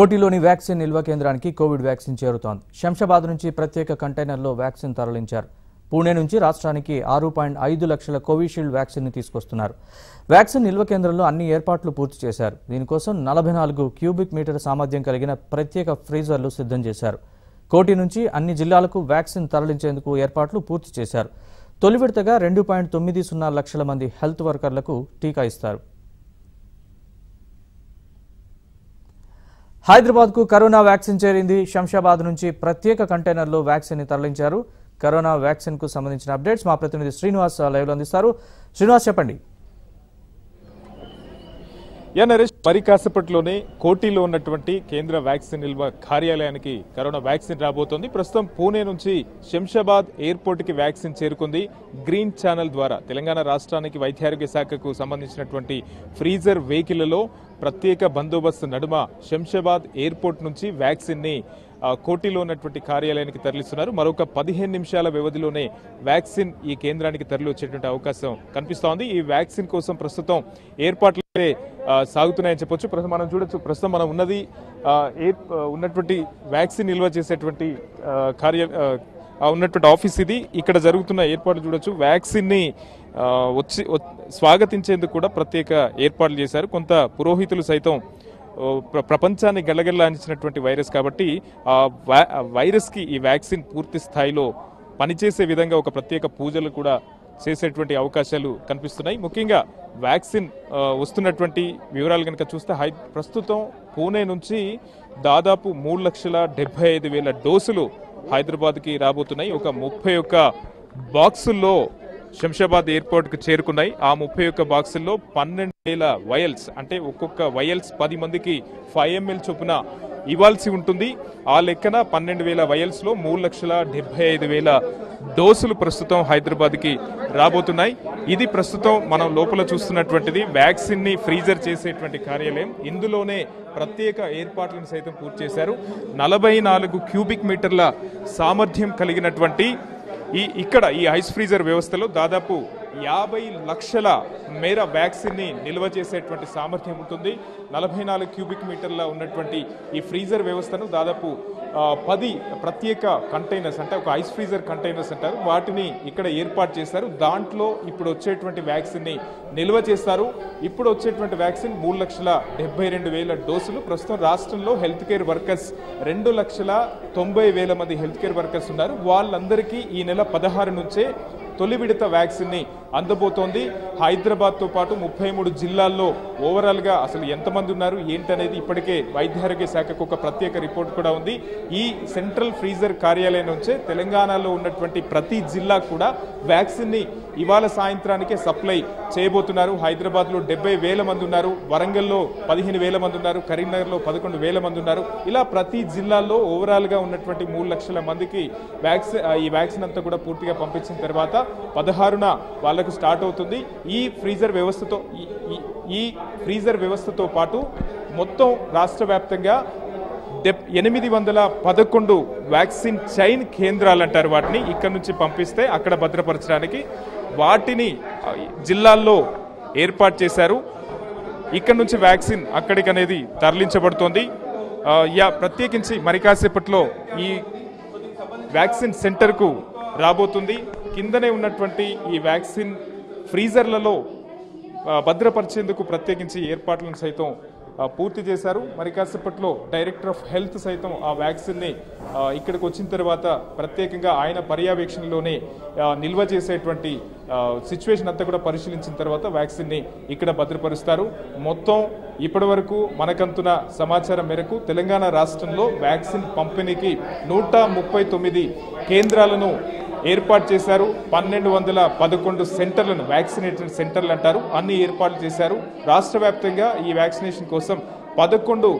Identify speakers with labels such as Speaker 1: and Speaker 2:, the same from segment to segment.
Speaker 1: కోటిలోని vaccine నిల్వ కేంద్రానికి Covid vaccine చేరుతోంది. శంషాబాద్ నుంచి ప్రత్యేక కంటైనర్లో వ్యాక్సిన్ తరలించారు. పూణే నుంచి రాష్ట్రానికి ఆరు పాయింట్ ఐదు లక్షల కోవిషీల్డ్ వ్యాక్సిన్ని తీసుకొస్తున్నారు. వ్యాక్సిన్ నిల్వ కేంద్రంలో అన్ని ఏర్పాట్లు పూర్తి చేశారు. దీనికోసం నలభై నాలుగు క్యూబిక్ మీటర్ సామర్థ్యం కలిగిన ప్రత్యేక ఫ్రీజర్లు సిద్ధం చేశారు. కోటి నుంచి అన్ని జిల్లాలకు వ్యాక్సిన్ తరలించేందుకు ఏర్పాట్లు పూర్తి చేశారు. తొలి విడతగా రెండు పాయింట్ తొమ్మిది సున్నా లక్షల మంది హెల్త్ వర్కర్లకు టీకా ఇస్తారు. హైదరాబాద్కు కరోనా వ్యాక్సిన్ చేరింది. శంషాబాద్ నుంచి ప్రత్యేక కంటైనర్లో వ్యాక్సిన్ని తరలించారు. కరోనా వ్యాక్సిన్కు సంబంధించిన అప్డేట్స్ మా ప్రతినిధి శ్రీనివాస్ లైవ్లో అందిస్తారు. శ్రీనివాస్ చెప్పండి.
Speaker 2: యా నరేష్ మరి కోటిలో ఉన్నటువంటి కేంద్ర వ్యాక్సిన్ నిల్వ కార్యాలయానికి కరోనా వ్యాక్సిన్ రాబోతోంది. ప్రస్తుతం పూణే నుంచి శంషాబాద్ ఎయిర్పోర్ట్కి వ్యాక్సిన్ చేరుకుంది. గ్రీన్ ఛానల్ ద్వారా తెలంగాణ రాష్ట్రానికి వైద్యారోగ్య శాఖకు సంబంధించినటువంటి ఫ్రీజర్ వెహికల్లో ప్రత్యేక బందోబస్తు నడుమ శంషాబాద్ ఎయిర్పోర్ట్ నుంచి వ్యాక్సిన్ని కోటిలో ఉన్నటువంటి కార్యాలయానికి తరలిస్తున్నారు. మరొక పదిహేను నిమిషాల వ్యవధిలోనే వ్యాక్సిన్ ఈ కేంద్రానికి తరలి వచ్చేటువంటి అవకాశం కనిపిస్తోంది. ఈ వ్యాక్సిన్ కోసం ప్రస్తుతం ఏర్పాట్లు సాగుతున్నాయని చెప్పొచ్చు. ప్రస్తుతం మనం చూడొచ్చు ప్రస్తుతం మనం ఉన్నది ఆ, ఉన్నటువంటి వ్యాక్సిన్ నిల్వ చేసేటువంటి కార్య ఉన్నటువంటి ఆఫీస్ ఇది. ఇక్కడ జరుగుతున్న ఏర్పాట్లు చూడొచ్చు. వ్యాక్సిన్ని వచ్చి స్వాగతించేందుకు కూడా ప్రత్యేక ఏర్పాట్లు చేశారు. కొంత పురోహితులు సైతం ప్ర- ప్రపంచాన్ని గల్లగల్లాంచినటువంటి వైరస్ కాబట్టి ఆ వైరస్కి ఈ వ్యాక్సిన్ పూర్తి స్థాయిలో పనిచేసే విధంగా ఒక ప్రత్యేక పూజలు కూడా చేసేటువంటి అవకాశాలు కనిపిస్తున్నాయి. ముఖ్యంగా వ్యాక్సిన్ వస్తున్నటువంటి వివరాలు కనుక చూస్తే హై ప్రస్తుతం పూణే నుంచి దాదాపు మూడు లక్షల డెబ్బై ఐదు వేల డోసులు హైదరాబాద్కి రాబోతున్నాయి. ఒక ముప్పై ఒక్క బాక్సుల్లో శంషాబాద్ ఎయిర్పోర్ట్కి చేరుకున్నాయి. ఆ ముప్పై ఒక్క బాక్సుల్లో పన్నెండు వేల వయల్స్ అంటే ఒక్కొక్క వయల్స్ పది మందికి ఫైవ్ ఎంఎల్ చొప్పున ఇవ్వాల్సి ఉంటుంది. ఆ లెక్కన పన్నెండు వేల వయల్స్లో మూడు లక్షల డెబ్బై ఐదు వేల డోసులు ప్రస్తుతం హైదరాబాద్కి రాబోతున్నాయి. ఇది ప్రస్తుతం మనం లోపల చూస్తున్నటువంటిది. వ్యాక్సిన్ని ఫ్రీజర్ చేసేటువంటి కార్యాలయం. ఇందులోనే ప్రత్యేక ఏర్పాట్లను సైతం పూర్తి చేశారు. నలభై నాలుగు క్యూబిక్ మీటర్ల సామర్థ్యం కలిగినటువంటి ఈ ఇక్కడ ఈ ఐస్ ఫ్రీజర్ వ్యవస్థలో దాదాపు యాభై లక్షల మేర వ్యాక్సిన్ని నిల్వ చేసేటువంటి సామర్థ్యం ఉంటుంది. నలభై నాలుగు క్యూబిక్ మీటర్ల ఉన్నటువంటి ఈ ఫ్రీజర్ వ్యవస్థను దాదాపు పది ప్రత్యేక కంటైనర్స్ అంటే ఒక ఐస్ ఫ్రీజర్ కంటైనర్స్ అంటారు. వాటిని ఇక్కడ ఏర్పాటు చేశారు. దాంట్లో ఇప్పుడు వచ్చేటువంటి వ్యాక్సిన్ని నిల్వ చేస్తారు. ఇప్పుడు వచ్చేటువంటి వ్యాక్సిన్ మూడు లక్షల డెబ్బై రెండు వేల డోసులు. ప్రస్తుతం రాష్ట్రంలో హెల్త్ కేర్ వర్కర్స్ రెండు లక్షల తొంభై వేల మంది హెల్త్ కేర్ వర్కర్స్ ఉన్నారు. వాళ్ళందరికీ ఈ నెల పదహారు నుంచే తొలి విడత వ్యాక్సిన్ని అందబోతోంది. హైదరాబాద్తో పాటు ముప్పై మూడు జిల్లాల్లో ఓవరాల్గా అసలు ఎంతమంది ఉన్నారు ఏంటనేది ఇప్పటికే వైద్యారోగ్య శాఖకు ఒక ప్రత్యేక రిపోర్ట్ కూడా ఉంది. ఈ సెంట్రల్ ఫ్రీజర్ కార్యాలయం నుంచే తెలంగాణలో ఉన్నటువంటి ప్రతి జిల్లా కూడా వ్యాక్సిన్ని ఇవాళ సాయంత్రానికే సప్లై చేయబోతున్నారు. హైదరాబాద్లో డెబ్బై వేల మంది ఉన్నారు వరంగల్లో పదిహేను వేల మంది ఉన్నారు కరీంనగర్లో పదకొండు వేల మంది ఉన్నారు. ఇలా ప్రతి జిల్లాల్లో ఓవరాల్గా ఉన్నటువంటి మూడు లక్షల మందికి వ్యాక్సిన్ ఈ వ్యాక్సిన్ అంతా కూడా పూర్తిగా పంపించిన తర్వాత పదహారున వాళ్ళ వాళ్ళకు స్టార్ట్ అవుతుంది ఈ ఫ్రీజర్ వ్యవస్థతో ఈ- ఫ్రీజర్ వ్యవస్థతో పాటు మొత్తం రాష్ట్ర వ్యాప్తంగా డెబ్ ఎనిమిది వందల పదకొండు వ్యాక్సిన్ చైన్ కేంద్రాలు అంటారు వాటిని ఇక్కడ నుంచి పంపిస్తే అక్కడ భద్రపరచడానికి వాటిని జిల్లాల్లో ఏర్పాటు చేశారు. ఇక్కడ నుంచి వ్యాక్సిన్ అక్కడికి అనేది తరలించబడుతోంది. యా ప్రత్యేకించి మరి కాసేపట్లో ఈ వ్యాక్సిన్ సెంటర్కు రాబోతుంది. కిందనే ఉన్నటువంటి ఈ వ్యాక్సిన్ ఫ్రీజర్లలో భద్రపరిచేందుకు ప్రత్యేకించి ఏర్పాట్లను సైతం పూర్తి చేశారు. మరి కాసేపట్లో డైరెక్టర్ ఆఫ్ హెల్త్ సైతం ఆ వ్యాక్సిన్ని ఇక్కడికి వచ్చిన తర్వాత ప్రత్యేకంగా ఆయన పర్యవేక్షణలోనే నిల్వ చేసేటువంటి సిచ్యువేషన్ అంతా కూడా పరిశీలించిన తర్వాత వ్యాక్సిన్ని ఇక్కడ భద్రపరుస్తారు. మొత్తం ఇప్పటి వరకు సమాచారం మేరకు తెలంగాణ రాష్ట్రంలో వ్యాక్సిన్ పంపిణీకి నూట ముప్పై తొమ్మిది కేంద్రాలను ఏర్పాటు చేశారు. పన్నెండు వందల పదకొండు సెంటర్లను వ్యాక్సినేషన్ సెంటర్లు అంటారు. అన్ని ఏర్పాట్లు చేశారు. రాష్ట్ర వ్యాప్తంగా ఈ వ్యాక్సినేషన్ కోసం పదకొండు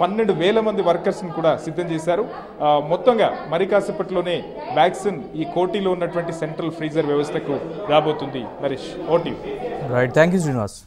Speaker 2: పన్నెండు వేల మంది వర్కర్స్ని కూడా సిద్ధం చేశారు. మొత్తంగా మరి కాసేపట్లోనే వ్యాక్సిన్ ఈ కోటిలో ఉన్నటువంటి సెంట్రల్ ఫ్రీజర్ వ్యవస్థకు రాబోతుంది. నరేష్ ఓటీ
Speaker 1: రైట్ థ్యాంక్ యూ శ్రీనివాస్